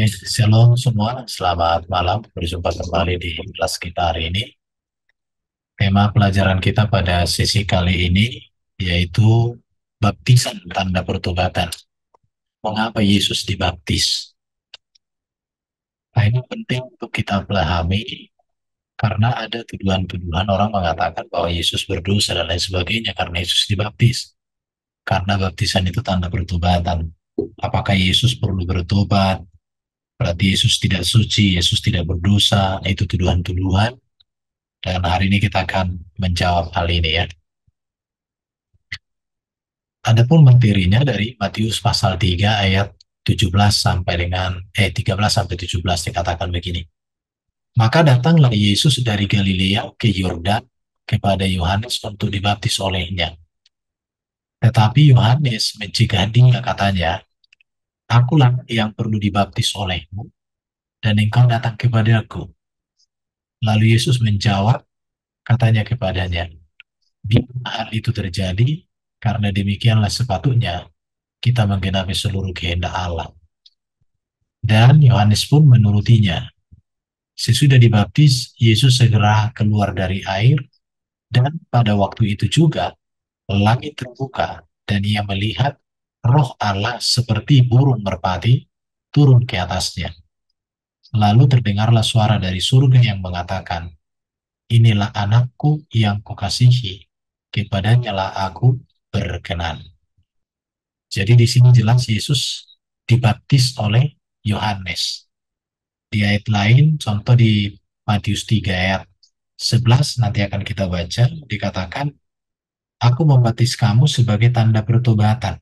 Oke, shalom semua, selamat malam. Berjumpa kembali di kelas kita hari ini. Tema pelajaran kita pada sesi kali ini yaitu baptisan tanda pertobatan. Mengapa Yesus dibaptis? Nah, ini penting untuk kita pahami karena ada tuduhan-tuduhan orang mengatakan bahwa Yesus berdosa dan lain sebagainya karena Yesus dibaptis. Karena baptisan itu tanda pertobatan. Apakah Yesus perlu bertobat? Berarti Yesus tidak suci, Yesus tidak berdosa. Itu tuduhan-tuduhan. Dan hari ini kita akan menjawab hal ini ya. Adapun materinya dari Matius pasal 3 ayat 17 sampai dengan eh 13 sampai 17 dikatakan begini. Maka datanglah Yesus dari Galilea ke Yordan kepada Yohanes untuk dibaptis olehnya. Tetapi Yohanes mencegah dia katanya, Akulah yang perlu dibaptis olehmu, dan engkau datang kepadaku. Lalu Yesus menjawab, katanya kepadanya, Bila hal itu terjadi, karena demikianlah sepatutnya kita menggenapi seluruh kehendak Allah. Dan Yohanes pun menurutinya. Sesudah dibaptis, Yesus segera keluar dari air, dan pada waktu itu juga langit terbuka, dan ia melihat roh Allah seperti burung merpati turun ke atasnya. Lalu terdengarlah suara dari surga yang mengatakan, Inilah anakku yang kukasihi, kepadanya lah aku berkenan. Jadi di sini jelas Yesus dibaptis oleh Yohanes. Di ayat lain, contoh di Matius 3 ayat 11, nanti akan kita baca, dikatakan, Aku membaptis kamu sebagai tanda pertobatan.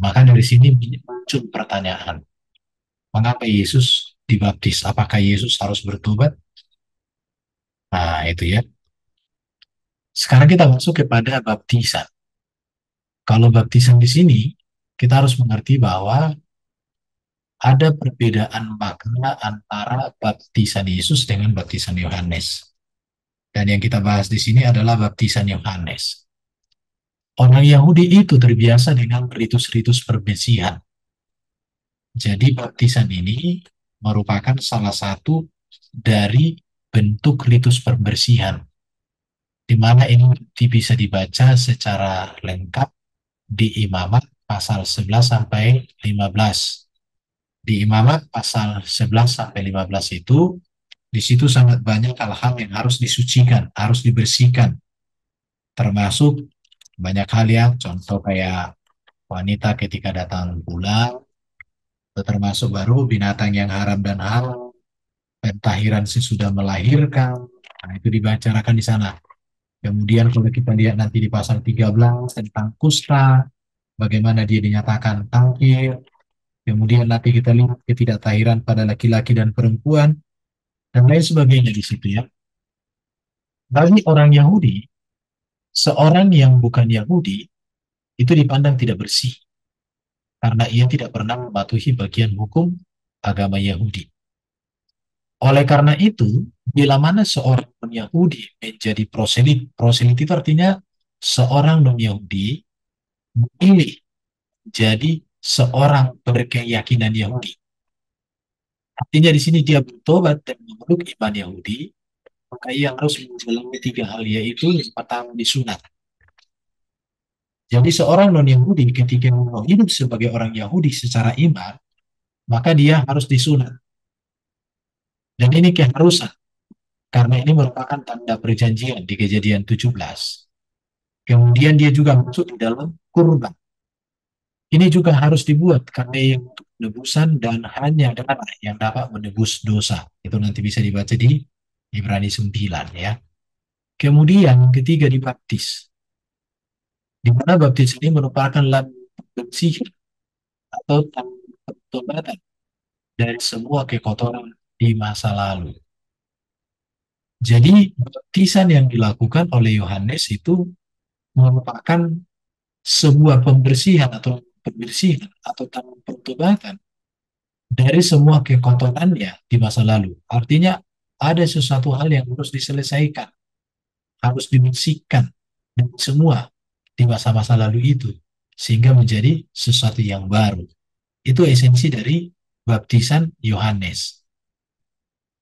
Maka dari sini muncul pertanyaan, mengapa Yesus dibaptis? Apakah Yesus harus bertobat? Nah, itu ya. Sekarang kita masuk kepada baptisan. Kalau baptisan di sini, kita harus mengerti bahwa ada perbedaan makna antara baptisan Yesus dengan baptisan Yohanes. Dan yang kita bahas di sini adalah baptisan Yohanes. Orang Yahudi itu terbiasa dengan ritus-ritus perbersihan. Jadi baptisan ini merupakan salah satu dari bentuk ritus perbersihan di mana ini bisa dibaca secara lengkap di Imamat pasal 11 sampai 15. Di Imamat pasal 11 sampai 15 itu di situ sangat banyak hal-hal yang harus disucikan, harus dibersihkan. Termasuk banyak hal ya contoh kayak wanita ketika datang pulang termasuk baru binatang yang haram dan halal. Pentahiran sesudah melahirkan nah itu dibicarakan di sana. Kemudian kalau kita lihat nanti di pasal 13 tentang kusta bagaimana dia dinyatakan tangkir kemudian nanti kita lihat ketidaktahiran pada laki-laki dan perempuan dan lain sebagainya di situ ya. Bagi orang Yahudi seorang yang bukan Yahudi itu dipandang tidak bersih karena ia tidak pernah mematuhi bagian hukum agama Yahudi. Oleh karena itu, bila mana seorang non-Yahudi menjadi proselit, proselit itu artinya seorang non-Yahudi memilih jadi seorang berkeyakinan Yahudi. Artinya di sini dia bertobat dan memeluk iman Yahudi, maka ia harus menjalani tiga hal yaitu yang pertama disunat. Jadi seorang non Yahudi ketika mau hidup sebagai orang Yahudi secara iman, maka dia harus disunat. Dan ini keharusan karena ini merupakan tanda perjanjian di kejadian 17. Kemudian dia juga masuk di dalam kurban. Ini juga harus dibuat karena yang penebusan dan hanya darah yang dapat menebus dosa. Itu nanti bisa dibaca di Ibrani 9 ya. Kemudian ketiga dibaptis. Di mana baptis ini merupakan bersih atau pertobatan dari semua kekotoran di masa lalu. Jadi baptisan yang dilakukan oleh Yohanes itu merupakan sebuah pembersihan atau pembersihan atau pertobatan dari semua kekotorannya di masa lalu. Artinya ada sesuatu hal yang harus diselesaikan, harus dibersihkan dari semua di masa-masa lalu itu, sehingga menjadi sesuatu yang baru. Itu esensi dari baptisan Yohanes.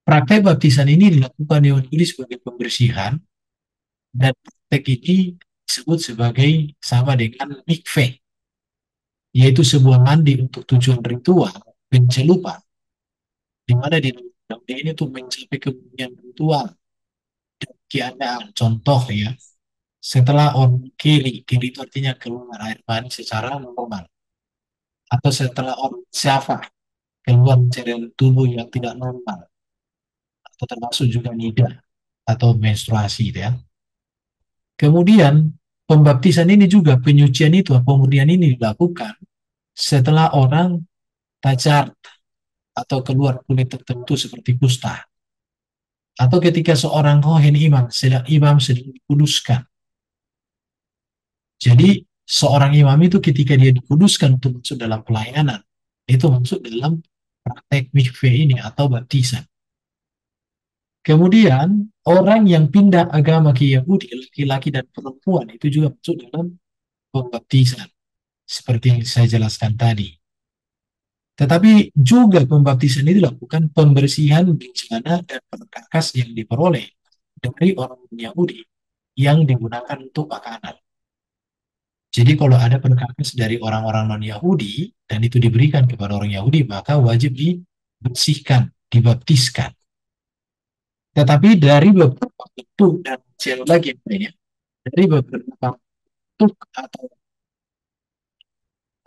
Praktek baptisan ini dilakukan Yohanes sebagai pembersihan dan praktek ini disebut sebagai sama dengan mikve, yaitu sebuah mandi untuk tujuan ritual pencelupan, di mana di dalam ini tuh mencapai kemudian ritual. Demikiannya contoh ya, setelah on kiri, kiri itu artinya keluar air mani secara normal, atau setelah on siapa keluar cairan tubuh yang tidak normal, atau termasuk juga nida atau menstruasi ya. Kemudian pembaptisan ini juga penyucian itu, pemurnian ini dilakukan setelah orang tajar atau keluar kulit tertentu seperti kusta. Atau ketika seorang kohen imam sedang imam sedang dikuduskan. Jadi seorang imam itu ketika dia dikuduskan untuk masuk dalam pelayanan, itu masuk dalam praktek mikve ini atau baptisan. Kemudian orang yang pindah agama ke Yahudi, laki-laki dan perempuan itu juga masuk dalam pembaptisan. Seperti yang saya jelaskan tadi. Tetapi juga pembaptisan itu dilakukan pembersihan bencana dan perkakas yang diperoleh dari orang Yahudi yang digunakan untuk makanan. Jadi kalau ada perkakas dari orang-orang non-Yahudi dan itu diberikan kepada orang Yahudi, maka wajib dibersihkan, dibaptiskan. Tetapi dari beberapa bentuk dan ciri lagi lainnya, dari beberapa bentuk atau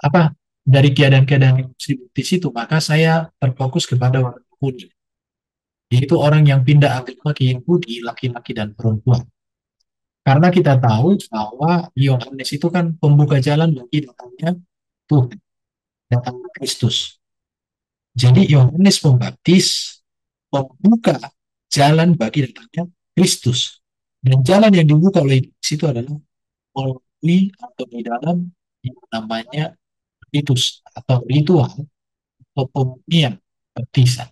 apa dari keadaan-keadaan yang dibaptis itu, maka saya terfokus kepada orang Yahudi, yaitu orang yang pindah agama ke Yahudi, laki-laki dan perempuan. Karena kita tahu bahwa Yohanes itu kan pembuka jalan bagi datangnya Tuhan, datangnya Kristus. Jadi Yohanes Pembaptis membuka jalan bagi datangnya Kristus. Dan jalan yang dibuka oleh situ adalah melalui atau di dalam yang namanya ritus atau ritual atau pemurnian baptisan.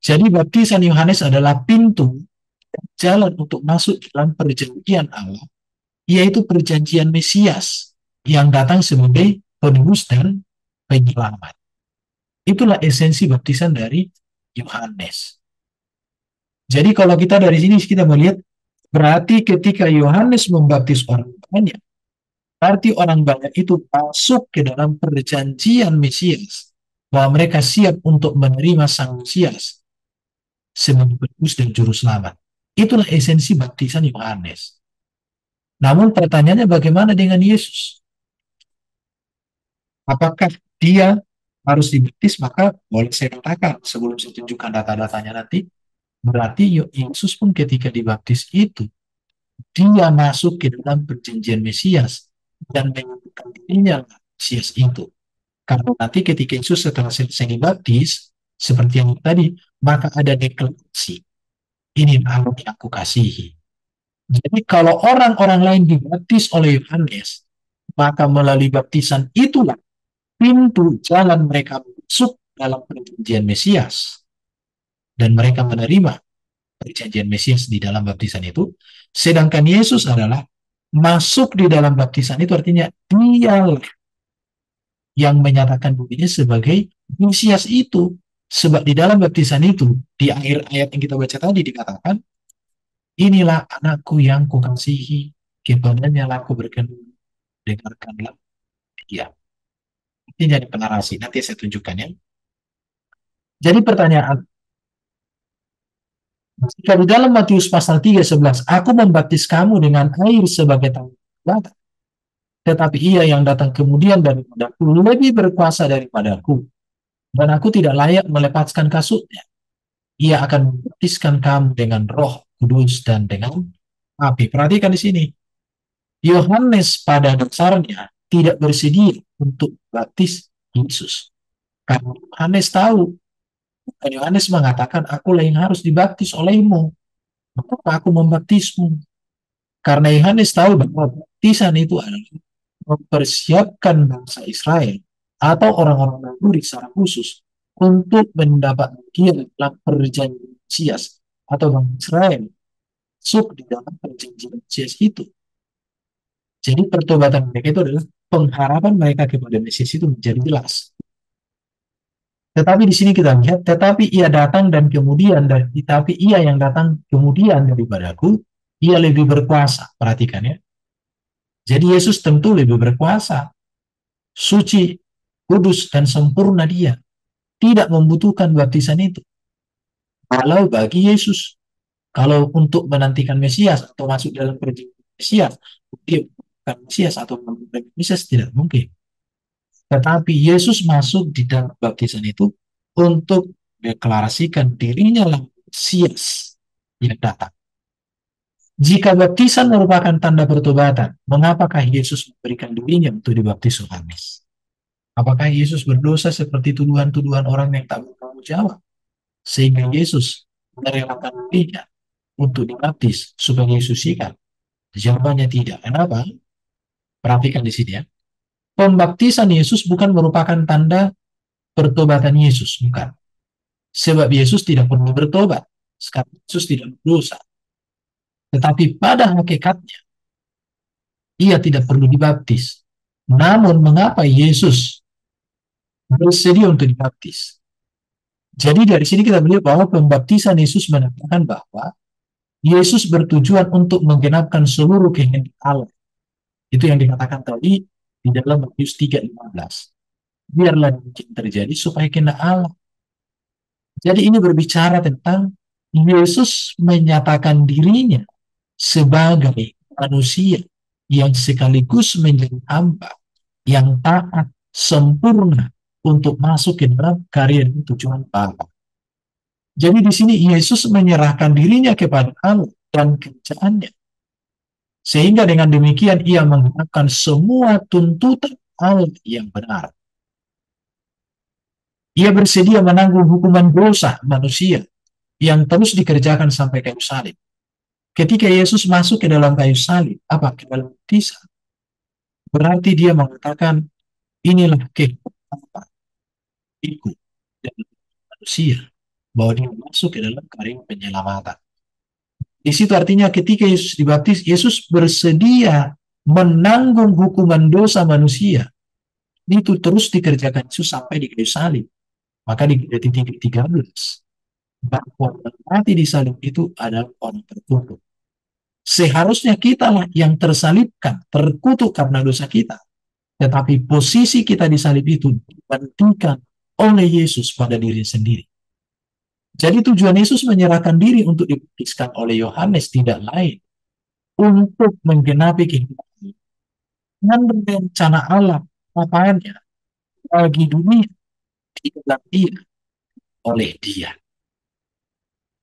Jadi baptisan Yohanes adalah pintu jalan untuk masuk dalam perjanjian Allah, yaitu perjanjian Mesias yang datang sebagai penebus dan penyelamat. Itulah esensi baptisan dari Yohanes. Jadi kalau kita dari sini kita melihat berarti ketika Yohanes membaptis orang banyak, berarti orang banyak itu masuk ke dalam perjanjian Mesias bahwa mereka siap untuk menerima sang Mesias sebagai penebus dan juru selamat. Itulah esensi baptisan Yohanes. Namun pertanyaannya bagaimana dengan Yesus? Apakah dia harus dibaptis? Maka boleh saya katakan sebelum saya tunjukkan data-datanya nanti, berarti Yesus pun ketika dibaptis itu, dia masuk ke dalam perjanjian Mesias dan menyebutkan dirinya itu. Karena nanti ketika Yesus setelah selesai dibaptis, seperti yang tadi, maka ada deklarasi ini yang aku kasihi. Jadi kalau orang-orang lain dibaptis oleh Yohanes, maka melalui baptisan itulah pintu jalan mereka masuk dalam perjanjian Mesias. Dan mereka menerima perjanjian Mesias di dalam baptisan itu. Sedangkan Yesus adalah masuk di dalam baptisan itu artinya dialah yang menyatakan dirinya sebagai Mesias itu. Sebab di dalam baptisan itu, di akhir ayat yang kita baca tadi dikatakan, inilah anakku yang kukasihi, kepadanya aku berkenan, dengarkanlah dia. Ini jadi penarasi, nanti saya tunjukkan ya. Jadi pertanyaan, jika di dalam Matius pasal 3:11, aku membaptis kamu dengan air sebagai tanggung tetapi ia yang datang kemudian daripadaku lebih berkuasa daripadaku, dan aku tidak layak melepaskan kasutnya. Ia akan membaptiskan kamu dengan roh kudus dan dengan api. Perhatikan di sini. Yohanes pada dasarnya tidak bersedia untuk baptis Yesus. Karena Yohanes tahu. Dan Yohanes mengatakan, aku yang harus dibaptis olehmu. Maka aku membaptismu. Karena Yohanes tahu bahwa baptisan itu adalah mempersiapkan bangsa Israel atau orang-orang Naguri secara khusus untuk mendapat bagian dalam perjanjian Mesias atau bangsa Israel masuk di dalam perjanjian Mesias itu. Jadi pertobatan mereka itu adalah pengharapan mereka kepada Mesias itu menjadi jelas. Tetapi di sini kita lihat, tetapi ia datang dan kemudian, dan tetapi ia yang datang kemudian daripadaku, ia lebih berkuasa. Perhatikan ya. Jadi Yesus tentu lebih berkuasa. Suci, kudus, dan sempurna dia. Tidak membutuhkan baptisan itu. Kalau bagi Yesus, kalau untuk menantikan Mesias atau masuk dalam perjanjian Mesias, dia bukan Mesias atau Mesias tidak mungkin. Tetapi Yesus masuk di dalam baptisan itu untuk deklarasikan dirinya lah Mesias yang datang. Jika baptisan merupakan tanda pertobatan, mengapakah Yesus memberikan dirinya untuk dibaptis Yohanes? Apakah Yesus berdosa seperti tuduhan-tuduhan orang yang tak bertanggung jawab? Sehingga Yesus merelakan dirinya untuk dibaptis supaya Yesus ikan? Jawabannya tidak. Kenapa? Perhatikan di sini ya. Pembaptisan Yesus bukan merupakan tanda pertobatan Yesus, bukan. Sebab Yesus tidak perlu bertobat. Sekarang Yesus tidak berdosa. Tetapi pada hakikatnya, ia tidak perlu dibaptis. Namun mengapa Yesus bersedia untuk dibaptis? Jadi dari sini kita melihat bahwa pembaptisan Yesus menandakan bahwa Yesus bertujuan untuk menggenapkan seluruh kehendak Allah. Itu yang dikatakan tadi di dalam Matius 3:15. Biarlah mungkin terjadi supaya kena Allah. Jadi ini berbicara tentang Yesus menyatakan dirinya sebagai manusia yang sekaligus menjadi hamba yang taat sempurna untuk masuk ke dalam karya dan tujuan Bapa. Jadi di sini Yesus menyerahkan dirinya kepada Allah dan kerjaannya. Sehingga dengan demikian ia menggunakan semua tuntutan Allah yang benar. Ia bersedia menanggung hukuman dosa manusia yang terus dikerjakan sampai kayu salib. Ketika Yesus masuk ke dalam kayu salib, apa? Ke dalam kisah. Berarti dia mengatakan, inilah kehidupan ikut manusia. Bahwa dia masuk ke dalam karing penyelamatan. Di situ artinya ketika Yesus dibaptis, Yesus bersedia menanggung hukuman dosa manusia. Itu terus dikerjakan Yesus sampai di kayu salib. Maka di titik 13, bahwa mati di salib itu adalah orang terkutuk. Seharusnya kita lah yang tersalibkan, terkutuk karena dosa kita. Tetapi posisi kita di salib itu digantikan oleh Yesus pada diri sendiri. Jadi tujuan Yesus menyerahkan diri untuk dibaptiskan oleh Yohanes tidak lain untuk menggenapi kehidupan dan rencana Allah apanya bagi dunia tidak dia oleh dia.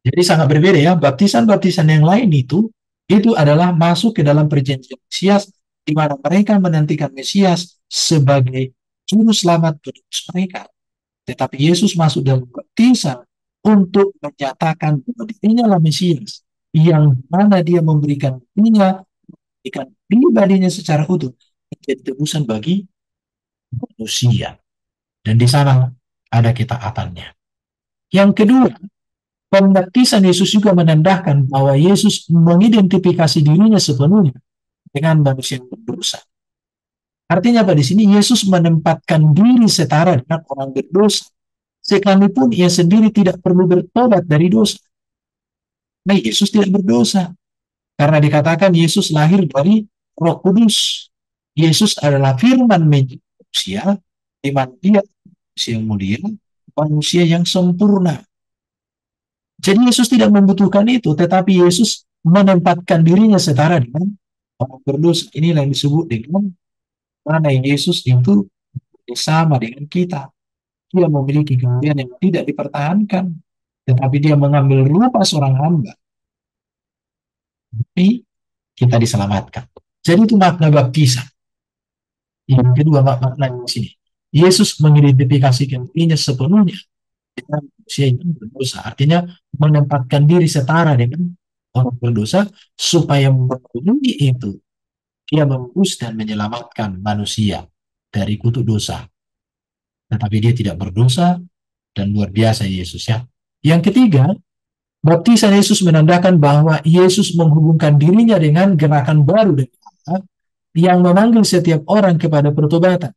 Jadi sangat berbeda ya, baptisan-baptisan yang lain itu itu adalah masuk ke dalam perjanjian Mesias di mana mereka menantikan Mesias sebagai juru selamat penebus mereka. Tetapi Yesus masuk dalam baptisan untuk menyatakan bahwa dirinya lah Mesias yang mana dia memberikan dirinya memberikan pribadinya secara utuh menjadi tebusan bagi manusia. Dan di sana ada ketaatannya. Yang kedua pembaptisan Yesus juga menandakan bahwa Yesus mengidentifikasi dirinya sepenuhnya dengan manusia yang berdosa. Artinya apa? Di sini Yesus menempatkan diri setara dengan orang berdosa sekalipun ia sendiri tidak perlu bertobat dari dosa. Nah, Yesus tidak berdosa. Karena dikatakan Yesus lahir dari roh kudus. Yesus adalah firman manusia, di mana dia manusia mulia, manusia yang sempurna. Jadi Yesus tidak membutuhkan itu, tetapi Yesus menempatkan dirinya setara dengan orang berdosa. Inilah yang disebut dengan mana Yesus itu sama dengan kita dia memiliki kemuliaan yang tidak dipertahankan, tetapi dia mengambil rupa seorang hamba. Tapi kita diselamatkan. Jadi itu makna baptisan. Yang kedua makna di sini. Yesus mengidentifikasikan dirinya sepenuhnya dengan manusia yang berdosa. Artinya menempatkan diri setara dengan orang berdosa supaya memenuhi itu dia membus dan menyelamatkan manusia dari kutuk dosa tetapi dia tidak berdosa dan luar biasa Yesus ya. Yang ketiga, baptisan Yesus menandakan bahwa Yesus menghubungkan dirinya dengan gerakan baru dari Allah yang memanggil setiap orang kepada pertobatan.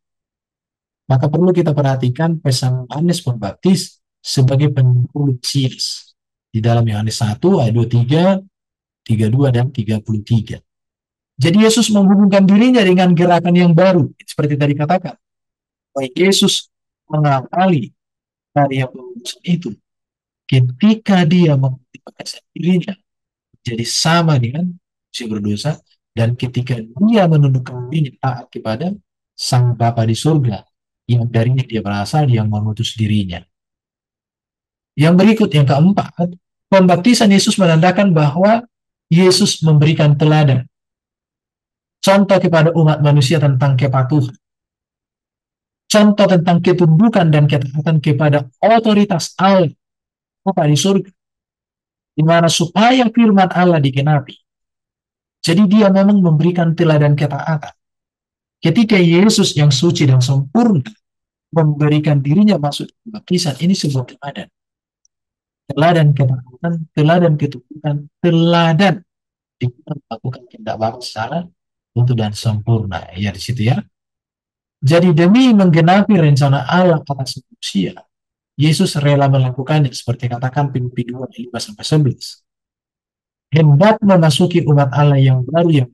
maka perlu kita perhatikan pesan Yohanes Pembaptis sebagai penyuluh Mesias. Di dalam Yohanes 1 ayat 23, 32 dan 33. Jadi Yesus menghubungkan dirinya dengan gerakan yang baru, seperti tadi katakan. Baik Yesus mengawali karya pengurusan itu ketika dia mengaktifkan dirinya jadi sama dengan si berdosa dan ketika dia menundukkan dirinya taat kepada sang Bapa di surga yang darinya dia berasal yang mengutus dirinya. Yang berikut yang keempat, pembaptisan Yesus menandakan bahwa Yesus memberikan teladan. Contoh kepada umat manusia tentang kepatuhan. Contoh tentang ketundukan dan ketaatan kepada otoritas Allah Bapa di surga. Di mana supaya firman Allah digenapi. Jadi dia memang memberikan teladan ketaatan. Ketika Yesus yang suci dan sempurna memberikan dirinya masuk ke baptisan, ini sebuah teladan teladan ketaatan, teladan ketundukan, teladan di melakukan tindak Bapa secara utuh dan sempurna. Ya di situ ya. Jadi demi menggenapi rencana Allah atas manusia, Yesus rela melakukannya seperti katakan Filipi 2 5 sampai 11. Hendak memasuki umat Allah yang baru yang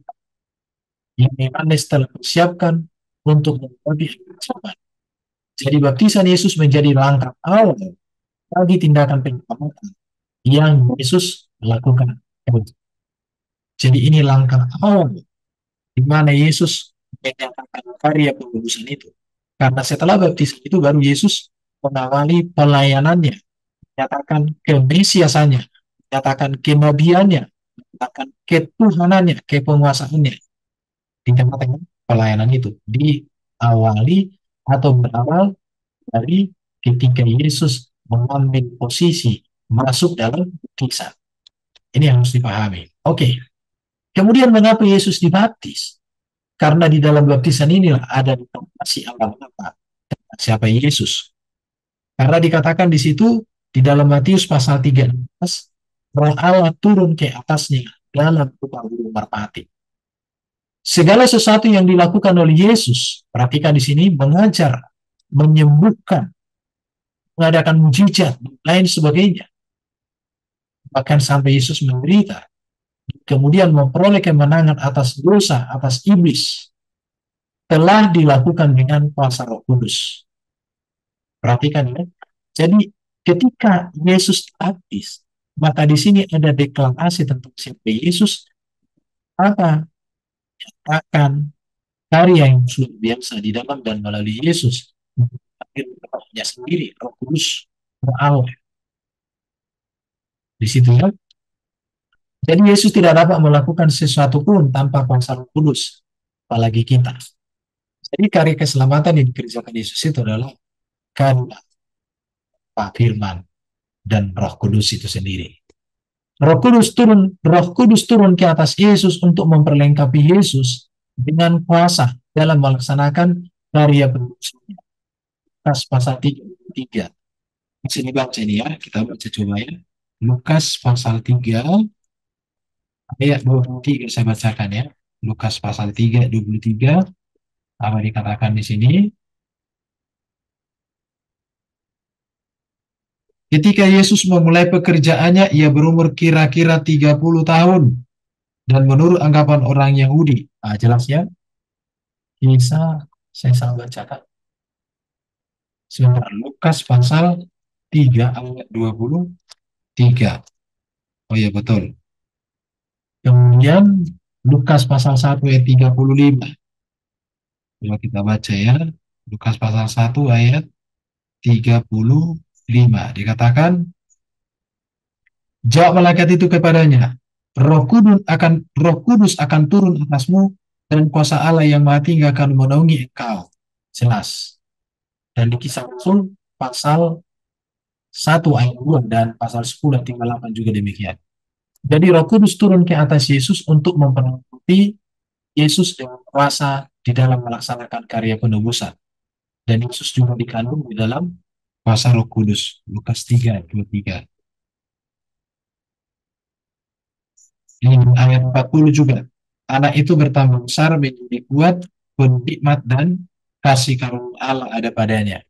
yang Yohanes telah persiapkan untuk menjadi Jadi baptisan Yesus menjadi langkah awal bagi tindakan penyelamatan yang Yesus lakukan. Jadi ini langkah awal di mana Yesus menyatakan karya pengurusan itu. Karena setelah baptisan itu baru Yesus mengawali pelayanannya, menyatakan kemesiasannya, menyatakan kenabiannya, menyatakan ketuhanannya, kepenguasaannya. Di tengah-tengah pelayanan itu diawali atau berawal dari ketika Yesus mengambil posisi masuk dalam kisah. Ini yang harus dipahami. Oke. Okay. Kemudian mengapa Yesus dibaptis? Karena di dalam baptisan inilah ada informasi Allah Bapa siapa Yesus. Karena dikatakan di situ di dalam Matius pasal 13 Roh Allah turun ke atasnya dalam rupa burung merpati. Segala sesuatu yang dilakukan oleh Yesus, perhatikan di sini mengajar, menyembuhkan, mengadakan mujizat, lain sebagainya. Bahkan sampai Yesus menderita, kemudian memperoleh kemenangan atas dosa, atas iblis, telah dilakukan dengan kuasa roh kudus. Perhatikan ya. Jadi ketika Yesus habis, maka di sini ada deklarasi tentang siapa Yesus, apa akan karya yang sudah biasa di dalam dan melalui Yesus rohnya sendiri, roh kudus, roh Allah. Di situ ya. Jadi Yesus tidak dapat melakukan sesuatu pun tanpa kuasa roh kudus, apalagi kita. Jadi karya keselamatan yang dikerjakan Yesus itu adalah karena Pak Firman dan Roh Kudus itu sendiri. Roh Kudus turun, Roh Kudus turun ke atas Yesus untuk memperlengkapi Yesus dengan kuasa dalam melaksanakan karya penebusannya. Lukas pasal 3. Sini baca ini ya, kita baca coba ya. Lukas pasal 3 ayat 23 saya bacakan ya. Lukas pasal 3 23 apa dikatakan di sini? Ketika Yesus memulai pekerjaannya, ia berumur kira-kira 30 tahun. Dan menurut anggapan orang Yahudi, ah, jelas ya, bisa saya salah bacakan. Sebentar, Lukas pasal 3 ayat 23. Oh ya betul. Kemudian Lukas pasal 1 ayat 35. Coba kita baca ya. Lukas pasal 1 ayat 35. Dikatakan, Jawab malaikat itu kepadanya, Roh Kudus akan Roh Kudus akan turun atasmu dan kuasa Allah yang Maha Tinggi akan menaungi engkau. Jelas dan di kisah Rasul pasal 1 ayat 2 dan pasal 10 ayat 8 juga demikian. Jadi Roh Kudus turun ke atas Yesus untuk mempenuhi Yesus dengan kuasa di dalam melaksanakan karya penebusan. Dan Yesus juga dikandung di dalam kuasa Roh Kudus. Lukas 3 23. Ini ayat 40 juga. Anak itu bertambah besar menjadi kuat, penikmat dan kasih karunia Allah ada padanya.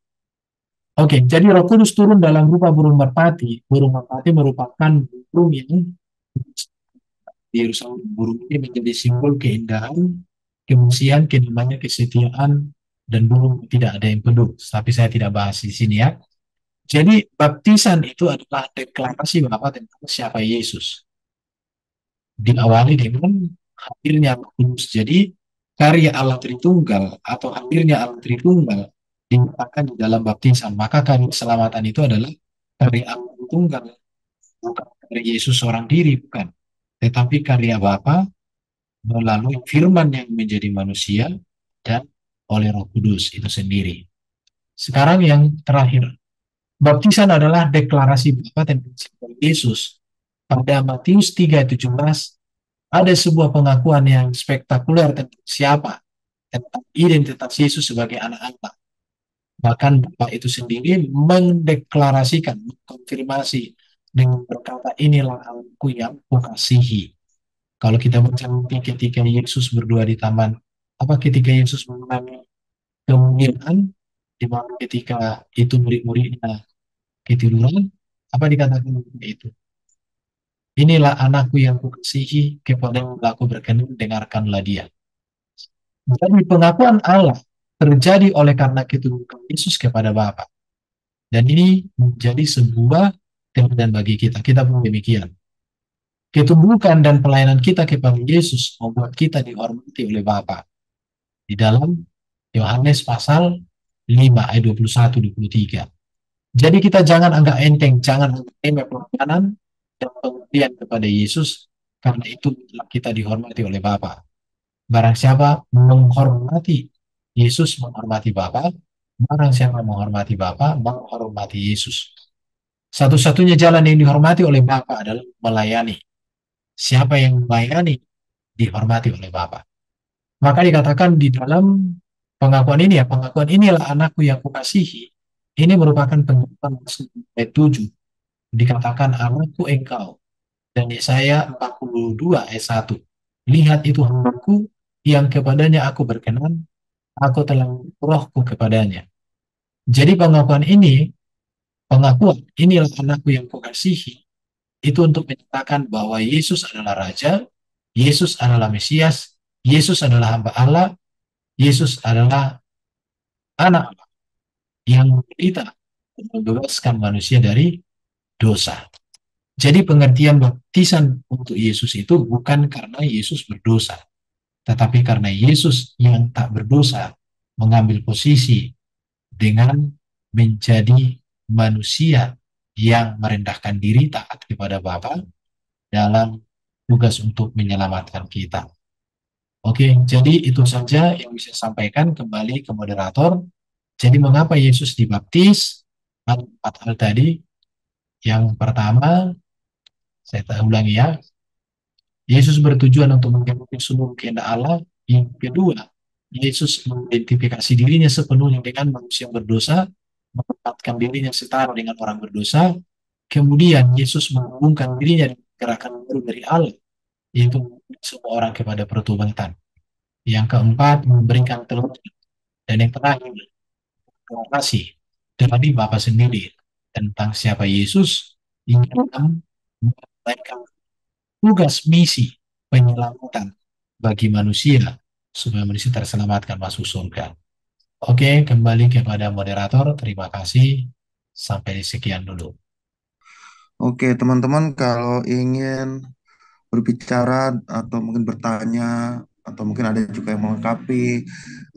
Oke, jadi Roh Kudus turun dalam rupa burung merpati. Burung merpati merupakan burung yang Yerusalem. Burung ini menjadi simbol keindahan, kemusian, kenyamannya, kesetiaan, dan burung tidak ada yang penuh. Tapi saya tidak bahas di sini ya. Jadi baptisan itu adalah deklarasi Bapak tentang siapa Yesus. Diawali dengan hadirnya Roh Kudus. Jadi karya Allah Tritunggal atau hadirnya Allah Tritunggal dinyatakan di dalam baptisan. Maka karya keselamatan itu adalah karya Allah Tritunggal, bukan karya Yesus seorang diri, bukan. Tetapi karya Bapa melalui firman yang menjadi manusia dan oleh Roh Kudus itu sendiri. Sekarang yang terakhir, baptisan adalah deklarasi Bapa tentang Yesus. Pada Matius 3:17 ada sebuah pengakuan yang spektakuler tentang siapa, tentang identitas Yesus sebagai anak Allah. Bahkan Bapak itu sendiri mendeklarasikan, mengkonfirmasi dengan berkata, inilah anakku yang kukasihi. Kalau kita baca ketika Yesus berdua di taman, apa ketika Yesus mengalami kemuliaan, di mana ketika itu murid-muridnya ketiduran, apa dikatakan itu? Inilah anakku yang kukasihi, kepada yang aku berkenan, dengarkanlah dia. Jadi pengakuan Allah terjadi oleh karena ketundukan Yesus kepada Bapa. Dan ini menjadi sebuah teladan bagi kita. Kita pun demikian. Ketundukan dan pelayanan kita kepada Yesus membuat kita dihormati oleh Bapa. Di dalam Yohanes pasal 5 ayat 21 23. Jadi kita jangan anggap enteng, jangan remeh pelayanan dan pengabdian kepada Yesus karena itu kita dihormati oleh Bapa. Barang siapa menghormati Yesus menghormati Bapa, barang siapa menghormati Bapa menghormati Yesus. Satu-satunya jalan yang dihormati oleh Bapa adalah melayani. Siapa yang melayani dihormati oleh Bapa. Maka dikatakan di dalam pengakuan ini ya, pengakuan inilah anakku yang kukasihi. Ini merupakan pengakuan ayat 7 dikatakan anakku engkau. Dan Yesaya 42 ayat 1. Lihat itu hambaku yang kepadanya aku berkenan, aku telah rohku kepadanya. Jadi pengakuan ini, pengakuan inilah anakku yang kukasihi, itu untuk menyatakan bahwa Yesus adalah Raja, Yesus adalah Mesias, Yesus adalah hamba Allah, Yesus adalah anak Allah yang kita membebaskan manusia dari dosa. Jadi pengertian baptisan untuk Yesus itu bukan karena Yesus berdosa, tetapi karena Yesus yang tak berdosa mengambil posisi dengan menjadi manusia yang merendahkan diri taat kepada Bapa dalam tugas untuk menyelamatkan kita. Oke, jadi itu saja yang bisa sampaikan kembali ke moderator. Jadi mengapa Yesus dibaptis? Empat hal tadi yang pertama, saya ulangi ya, Yesus bertujuan untuk menggenapi seluruh kehendak Allah. Yang kedua, Yesus mengidentifikasi dirinya sepenuhnya dengan manusia yang berdosa, menempatkan dirinya setara dengan orang berdosa. Kemudian Yesus menghubungkan dirinya dengan gerakan baru dari Allah, yaitu semua orang kepada pertobatan. Yang keempat, memberikan telur. Dan yang terakhir, kasih dari Bapak sendiri tentang siapa Yesus yang menyampaikan tugas misi penyelamatan bagi manusia supaya manusia terselamatkan masuk surga. Oke, kembali kepada moderator. Terima kasih. Sampai sekian dulu. Oke, teman-teman, kalau ingin berbicara atau mungkin bertanya atau mungkin ada juga yang melengkapi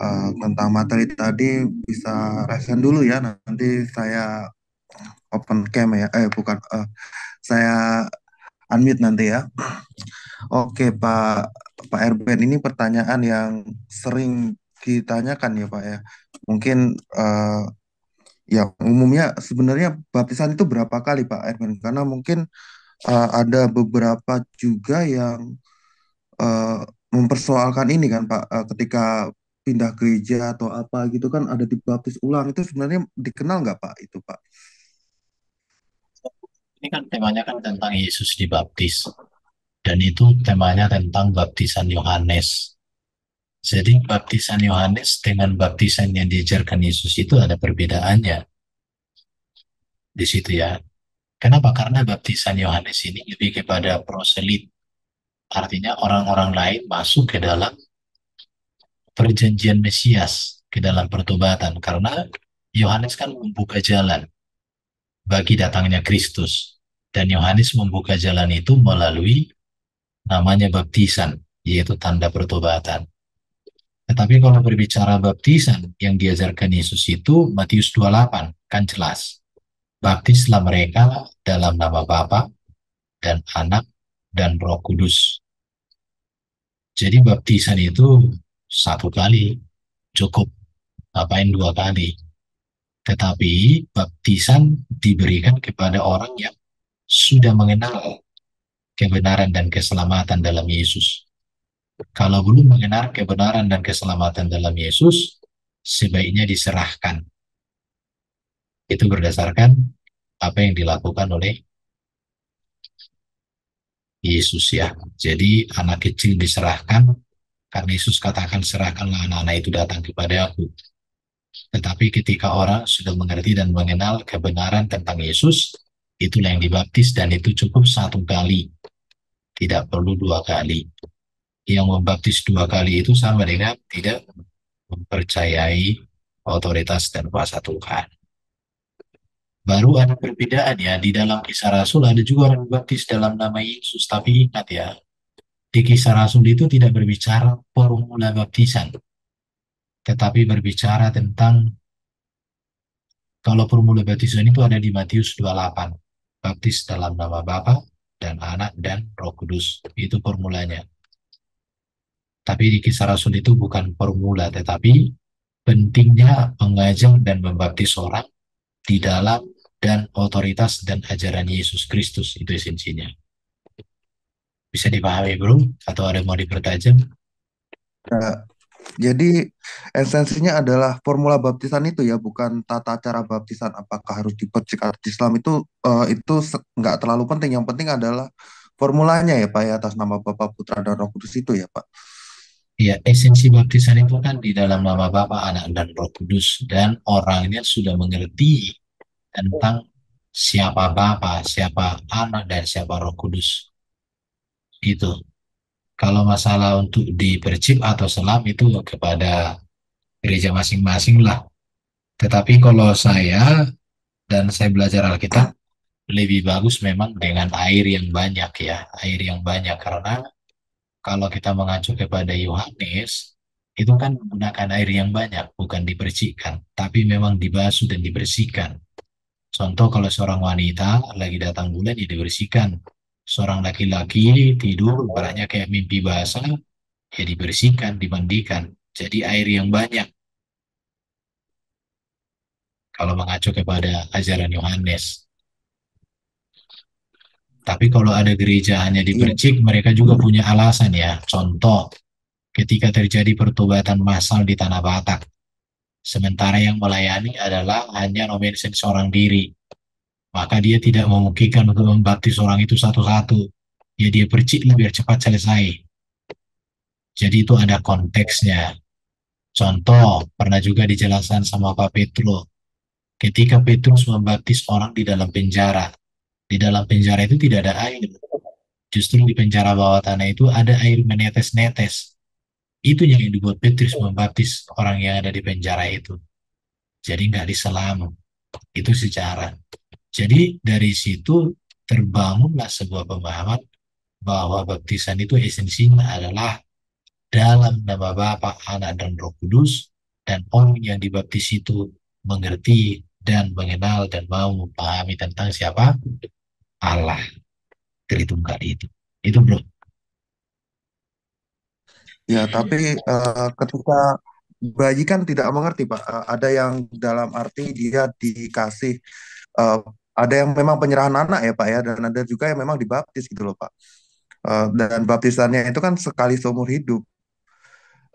uh, tentang materi tadi bisa resen dulu ya nanti saya open cam ya eh bukan uh, saya unmute nanti ya oke Pak Pak Erben ini pertanyaan yang sering ditanyakan ya Pak ya mungkin uh, ya umumnya sebenarnya baptisan itu berapa kali Pak Erben karena mungkin uh, ada beberapa juga yang uh, mempersoalkan ini kan Pak uh, ketika pindah gereja atau apa gitu kan ada dibaptis ulang itu sebenarnya dikenal nggak Pak itu Pak? Ini kan temanya kan tentang Yesus dibaptis. Dan itu temanya tentang baptisan Yohanes. Jadi baptisan Yohanes dengan baptisan yang diajarkan Yesus itu ada perbedaannya di situ ya. Kenapa? Karena baptisan Yohanes ini lebih kepada proselit. Artinya orang-orang lain masuk ke dalam perjanjian Mesias, ke dalam pertobatan. Karena Yohanes kan membuka jalan bagi datangnya Kristus. Dan Yohanes membuka jalan itu melalui namanya baptisan, yaitu tanda pertobatan. Tetapi kalau berbicara baptisan yang diajarkan Yesus itu Matius 28 kan jelas. Baptislah mereka dalam nama Bapa dan Anak dan Roh Kudus. Jadi baptisan itu satu kali cukup, ngapain dua kali. Tetapi baptisan diberikan kepada orang yang sudah mengenal kebenaran dan keselamatan dalam Yesus. Kalau belum mengenal kebenaran dan keselamatan dalam Yesus, sebaiknya diserahkan. Itu berdasarkan apa yang dilakukan oleh Yesus ya. Jadi anak kecil diserahkan karena Yesus katakan serahkanlah anak-anak itu datang kepada aku. Tetapi ketika orang sudah mengerti dan mengenal kebenaran tentang Yesus, itulah yang dibaptis dan itu cukup satu kali. Tidak perlu dua kali. Yang membaptis dua kali itu sama dengan tidak mempercayai otoritas dan kuasa Tuhan. Baru ada perbedaan ya, di dalam kisah Rasul ada juga orang baptis dalam nama Yesus, tapi ingat ya, di kisah Rasul itu tidak berbicara formula baptisan, tetapi berbicara tentang kalau formula baptisan itu ada di Matius 28. Baptis dalam nama Bapa dan Anak dan Roh Kudus. Itu formulanya. Tapi di kisah Rasul itu bukan formula, tetapi pentingnya mengajar dan membaptis orang di dalam dan otoritas dan ajaran Yesus Kristus. Itu esensinya. Bisa dipahami, bro? Atau ada mau dipertajam? Nah, jadi esensinya adalah formula baptisan itu ya, bukan tata cara baptisan. Apakah harus dipercik Islam itu uh, itu nggak terlalu penting. Yang penting adalah formulanya ya Pak ya atas nama Bapa Putra dan Roh Kudus itu ya Pak. Ya, esensi baptisan itu kan di dalam nama Bapa, Anak, dan Roh Kudus. Dan orangnya sudah mengerti tentang siapa Bapa, siapa Anak, dan siapa Roh Kudus. Gitu. Kalau masalah untuk dipercip atau selam itu kepada gereja masing-masing lah. Tetapi kalau saya dan saya belajar Alkitab, lebih bagus memang dengan air yang banyak ya, air yang banyak karena kalau kita mengacu kepada Yohanes, itu kan menggunakan air yang banyak, bukan dipercikkan, tapi memang dibasuh dan dibersihkan. Contoh kalau seorang wanita lagi datang bulan, ya dibersihkan. Seorang laki-laki tidur, barangnya kayak mimpi basah, ya dibersihkan, dimandikan. Jadi air yang banyak. Kalau mengacu kepada ajaran Yohanes. Tapi kalau ada gereja hanya dipercik, iya. mereka juga punya alasan ya. Contoh, ketika terjadi pertobatan massal di Tanah Batak, sementara yang melayani adalah hanya nominasi seorang diri, maka dia tidak memungkinkan untuk membaptis orang itu satu-satu. Ya dia perciklah biar cepat selesai. Jadi itu ada konteksnya. Contoh, pernah juga dijelaskan sama Pak Petrus. Ketika Petrus membaptis orang di dalam penjara, di dalam penjara itu tidak ada air. Justru di penjara bawah tanah itu ada air menetes-netes. Itu yang dibuat Petrus membaptis orang yang ada di penjara itu. Jadi nggak diselam. Itu secara. Jadi dari situ terbangunlah sebuah pemahaman bahwa baptisan itu esensinya adalah dalam nama Bapa, Anak, dan Roh Kudus, dan orang yang dibaptis itu mengerti dan mengenal dan mau memahami tentang siapa Allah Tritunggal itu. Itu bro. Ya, tapi uh, ketika bayi kan tidak mengerti, Pak. Uh, ada yang dalam arti dia dikasih, uh, ada yang memang penyerahan anak ya, Pak ya, dan ada juga yang memang dibaptis gitu loh, Pak. Uh, dan baptisannya itu kan sekali seumur hidup.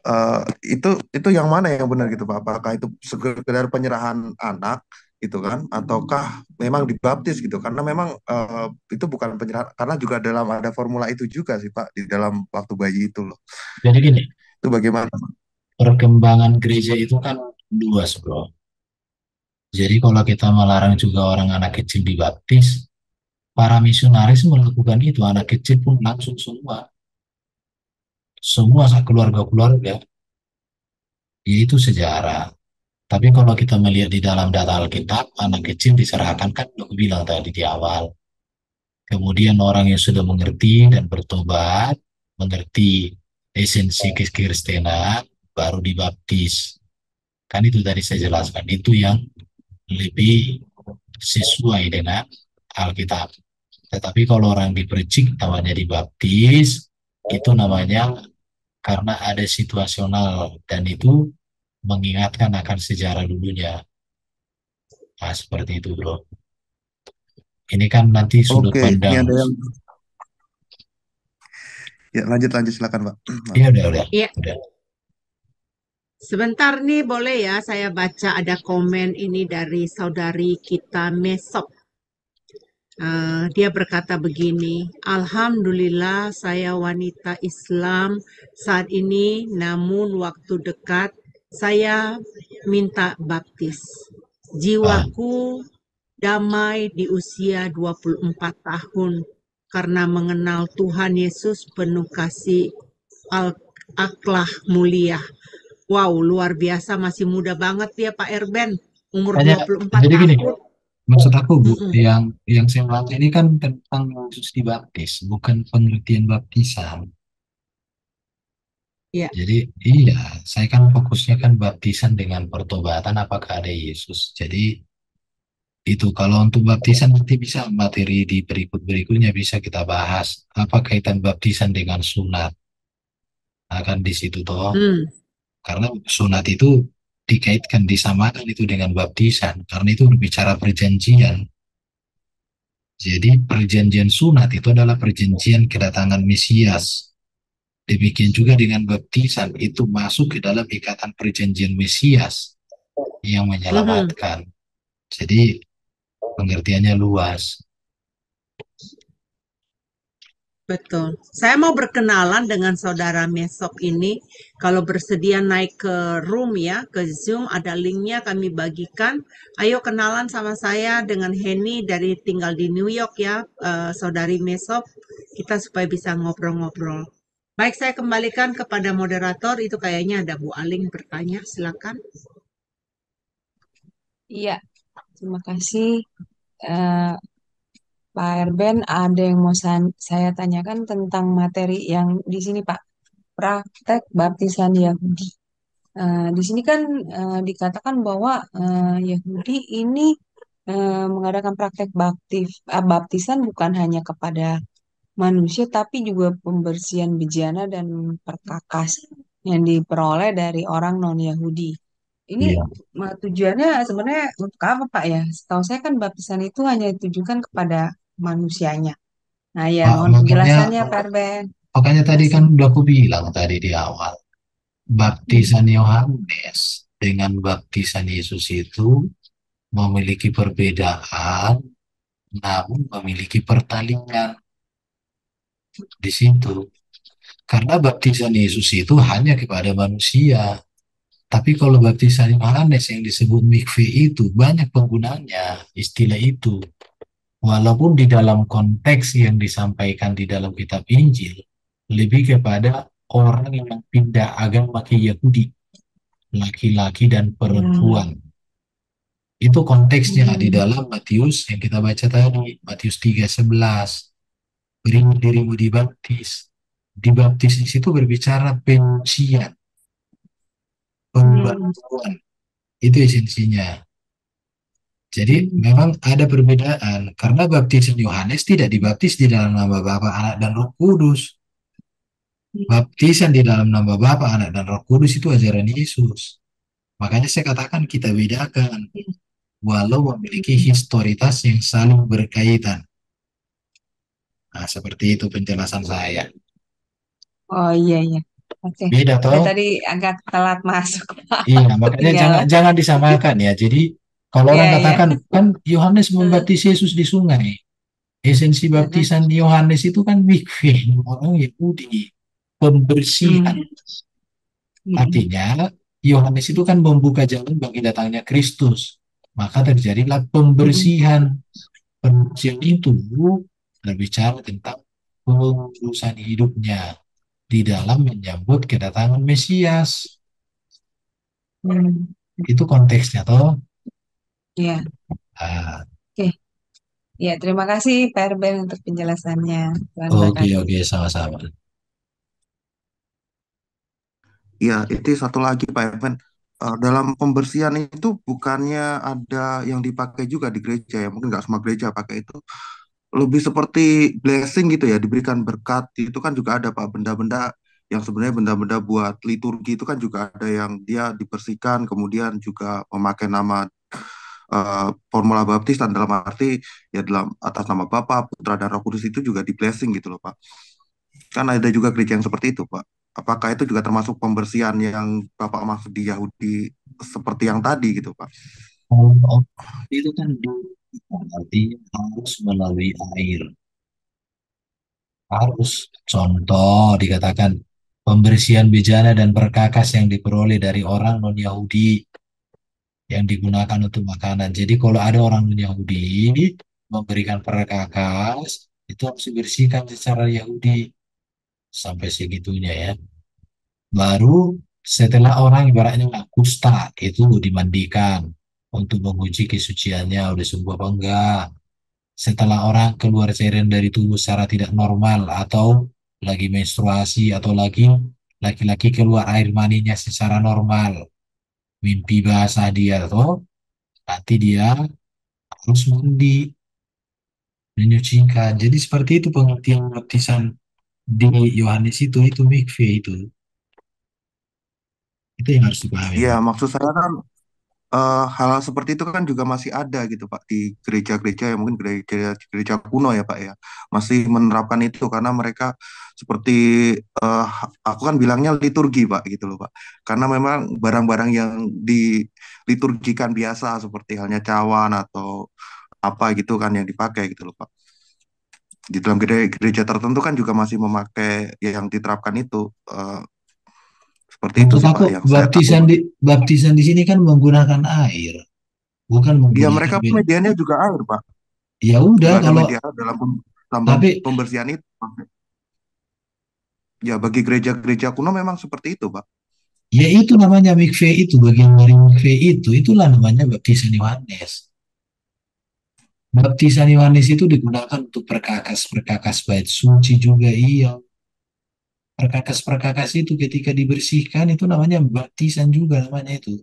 Uh, itu itu yang mana yang benar gitu, Pak? Apakah itu sekedar penyerahan anak gitu kan ataukah memang dibaptis gitu karena memang uh, itu bukan penyerahan karena juga dalam ada formula itu juga sih Pak di dalam waktu bayi itu loh. Jadi gini, itu bagaimana? perkembangan gereja itu kan luas, bro. Jadi kalau kita melarang juga orang anak kecil dibaptis, para misionaris melakukan itu, anak kecil pun langsung semua. Semua keluarga-keluarga. Itu sejarah. Tapi kalau kita melihat di dalam data Alkitab, anak kecil diserahkan kan udah bilang tadi di awal. Kemudian orang yang sudah mengerti dan bertobat, mengerti esensi kekristenan, baru dibaptis. Kan itu tadi saya jelaskan, itu yang lebih sesuai dengan Alkitab. Tetapi kalau orang dipercik namanya dibaptis, itu namanya karena ada situasional dan itu mengingatkan akan sejarah dulunya. Nah, seperti itu, bro. Ini kan nanti sudut Oke, pandang. ini ada yang Ya, lanjut lanjut silakan, Pak. Iya, udah, udah. Iya. udah. Sebentar nih boleh ya saya baca ada komen ini dari saudari kita Mesop. Uh, dia berkata begini, Alhamdulillah saya wanita Islam saat ini, namun waktu dekat saya minta baptis. Jiwaku damai di usia 24 tahun karena mengenal Tuhan Yesus penuh kasih al aklah mulia. Wow, luar biasa masih muda banget ya Pak Erben, umur Hanya, 24 jadi tahun. gini, maksud aku Bu, Mm-mm. yang yang saya bilang ini kan tentang Yesus dibaptis, bukan pengertian baptisan. Iya. Jadi iya, saya kan fokusnya kan baptisan dengan pertobatan apakah ada Yesus. Jadi itu kalau untuk baptisan nanti bisa materi di berikut-berikutnya bisa kita bahas apa kaitan baptisan dengan sunat. Akan di situ toh. Hmm, Karena sunat itu dikaitkan disamakan itu dengan baptisan karena itu berbicara perjanjian. Jadi perjanjian sunat itu adalah perjanjian kedatangan Mesias. Demikian juga dengan baptisan itu masuk ke dalam ikatan perjanjian Mesias yang menyelamatkan. Jadi pengertiannya luas. Betul. Saya mau berkenalan dengan saudara Mesop ini. Kalau bersedia naik ke room ya, ke Zoom, ada linknya kami bagikan. Ayo kenalan sama saya dengan Henny dari tinggal di New York ya, eh, saudari Mesop. Kita supaya bisa ngobrol-ngobrol. Baik, saya kembalikan kepada moderator. Itu kayaknya ada Bu Aling bertanya. Silakan. Iya, terima kasih. Eh, Pak Erben, ada yang mau saya tanyakan tentang materi yang di sini, Pak. Praktek baptisan Yahudi. Eh, di sini kan eh, dikatakan bahwa eh, Yahudi ini eh, mengadakan praktek baptis, eh, baptisan bukan hanya kepada manusia, tapi juga pembersihan bejana dan perkakas yang diperoleh dari orang non-Yahudi. Ini Iya. tujuannya sebenarnya untuk apa, Pak ya? Setahu saya kan baptisan itu hanya ditujukan kepada manusianya. Nah, ya Pak, mohon makanya penjelasannya, Pak Erben. makanya tadi kan udah aku bilang tadi di awal. Baptisan Yohanes dengan baptisan Yesus itu memiliki perbedaan namun memiliki pertalian di situ. Karena baptisan Yesus itu hanya kepada manusia. Tapi kalau baptisan Yohanes yang disebut mikve itu banyak penggunanya istilah itu. Walaupun di dalam konteks yang disampaikan di dalam kitab Injil lebih kepada orang yang pindah agama ke Yahudi, laki-laki dan perempuan. Itu konteksnya di dalam Matius yang kita baca tadi, Matius 3:11. Berimu dirimu dibaptis. Dibaptis di situ berbicara penyucian, pembaruan. Itu esensinya. Jadi memang ada perbedaan karena baptisan Yohanes tidak dibaptis di dalam nama Bapa, Anak dan Roh Kudus. Baptisan di dalam nama Bapa, Anak dan Roh Kudus itu ajaran Yesus. Makanya saya katakan kita bedakan walau memiliki historitas yang saling berkaitan. Nah, seperti itu penjelasan saya. Oh iya iya. Oke. Beda Saya toh? tadi agak telat masuk. Iya, makanya Ketinggalan. jangan jangan disamakan ya. Jadi kalau orang Iya, iya. katakan kan Yohanes membaptis Yesus di sungai. Esensi baptisan Yohanes itu kan mikveh, orang Yahudi, pembersihan. Hmm. Mm-mm. Artinya, Yohanes itu kan membuka jalan bagi datangnya Kristus. Maka terjadilah pembersihan. Pembersihan itu berbicara tentang pengurusan hidupnya di dalam menyambut kedatangan Mesias. Hmm. Itu konteksnya toh. Ya, Ah, ya terima kasih Pak Erben untuk penjelasannya. Oke oke sama-sama. Iya, itu satu lagi Pak Evan. Eh, dalam pembersihan itu bukannya ada yang dipakai juga di gereja ya, mungkin nggak semua gereja pakai itu. Lebih seperti blessing gitu ya, diberikan berkat. Itu kan juga ada Pak, benda-benda yang sebenarnya benda-benda buat liturgi itu kan juga ada yang dia dibersihkan, kemudian juga memakai nama eh, formula baptisan dalam arti ya dalam atas nama Bapa, Putra dan Roh Kudus itu juga di blessing gitu loh Pak. Kan ada juga gereja yang seperti itu Pak. Apakah itu juga termasuk pembersihan yang Bapak maksud di Yahudi seperti yang tadi gitu Pak? Oh, itu kan artinya harus melalui air. Harus. Contoh dikatakan pembersihan bejana dan perkakas yang diperoleh dari orang non-Yahudi yang digunakan untuk makanan. Jadi kalau ada orang non-Yahudi memberikan perkakas, itu harus dibersihkan secara Yahudi. Sampai segitunya ya. Baru setelah orang ibaratnya kusta itu dimandikan untuk menguji kesuciannya udah sembuh apa enggak. Setelah orang keluar cairan dari tubuh secara tidak normal atau lagi menstruasi atau lagi laki-laki keluar air maninya secara normal, mimpi bahasa dia tuh nanti dia harus mandi menyucikan. Jadi seperti itu pengertian baptisan di Yohanes itu itu mikve itu itu yang harus dipahami. Pak. maksud saya kan eh, hal seperti itu kan juga masih ada gitu Pak di gereja-gereja yang mungkin gereja gereja kuno ya Pak ya. Masih menerapkan itu karena mereka seperti eh, aku kan bilangnya liturgi Pak gitu loh Pak. Karena memang barang-barang yang diliturgikan biasa seperti halnya cawan atau apa gitu kan yang dipakai gitu loh Pak. Di dalam gereja, gereja tertentu kan juga masih memakai yang diterapkan itu Eh, seperti itu sih Pak yang baptisan di baptisan di sini kan menggunakan air, bukan Iya menggunakan mereka be- medianya juga air Pak Ya udah kalau media dalam dalam tapi pembersihan itu. Ya, bagi gereja-gereja kuno memang seperti itu, Pak. ya itu namanya mikve itu bagian dari mikve itu itulah namanya baptisan Yohanes. Baptisan Yohanes itu digunakan untuk perkakas-perkakas bait suci juga iya. Perkakas-perkakas itu ketika dibersihkan itu namanya baptisan juga namanya itu.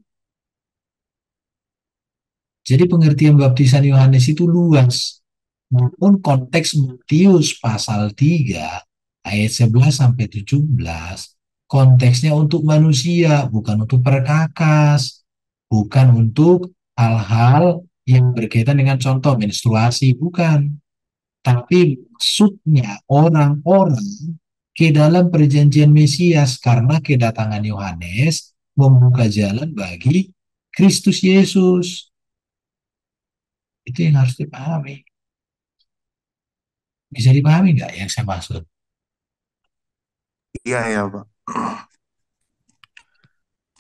Jadi pengertian baptisan Yohanes itu luas. Maupun konteks Matius pasal 3 ayat 11 sampai 17 konteksnya untuk manusia bukan untuk perkakas, bukan untuk hal-hal yang berkaitan dengan contoh menstruasi bukan. Tapi maksudnya orang-orang ke dalam perjanjian Mesias karena kedatangan Yohanes membuka jalan bagi Kristus Yesus. Itu yang harus dipahami. Bisa dipahami nggak yang saya maksud? Iya, ya, Pak.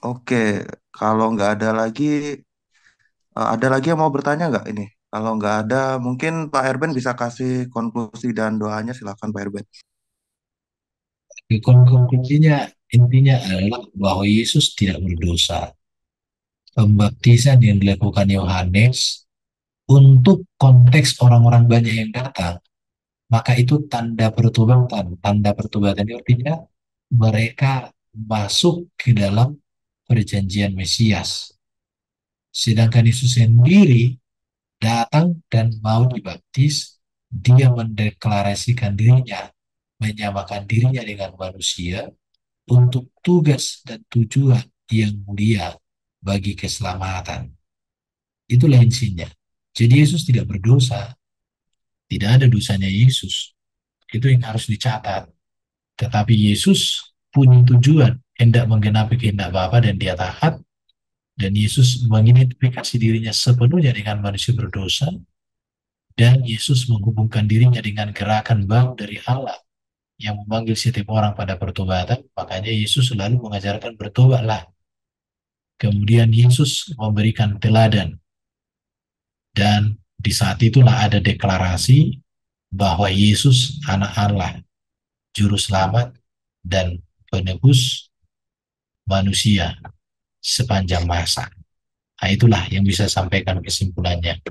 Oke, kalau nggak ada lagi, eh, ada lagi yang mau bertanya nggak ini? Kalau nggak ada, mungkin Pak Erben bisa kasih konklusi dan doanya. Silakan Pak Erben. Konklusinya intinya adalah bahwa Yesus tidak berdosa. Pembaptisan yang dilakukan Yohanes untuk konteks orang-orang banyak yang datang, maka itu tanda pertobatan. Tanda pertobatan itu artinya mereka masuk ke dalam perjanjian Mesias. Sedangkan Yesus sendiri datang dan mau dibaptis, dia mendeklarasikan dirinya, menyamakan dirinya dengan manusia untuk tugas dan tujuan yang mulia bagi keselamatan. Itulah insinya. Jadi Yesus tidak berdosa. Tidak ada dosanya Yesus. Itu yang harus dicatat. Tetapi Yesus punya tujuan hendak menggenapi kehendak Bapa dan dia taat dan Yesus mengidentifikasi dirinya sepenuhnya dengan manusia berdosa dan Yesus menghubungkan dirinya dengan gerakan bau dari Allah yang memanggil setiap orang pada pertobatan, makanya Yesus selalu mengajarkan bertobatlah. Kemudian Yesus memberikan teladan. Dan di saat itulah ada deklarasi bahwa Yesus anak Allah, juru selamat dan penebus manusia sepanjang masa. Nah, itulah yang bisa sampaikan kesimpulannya.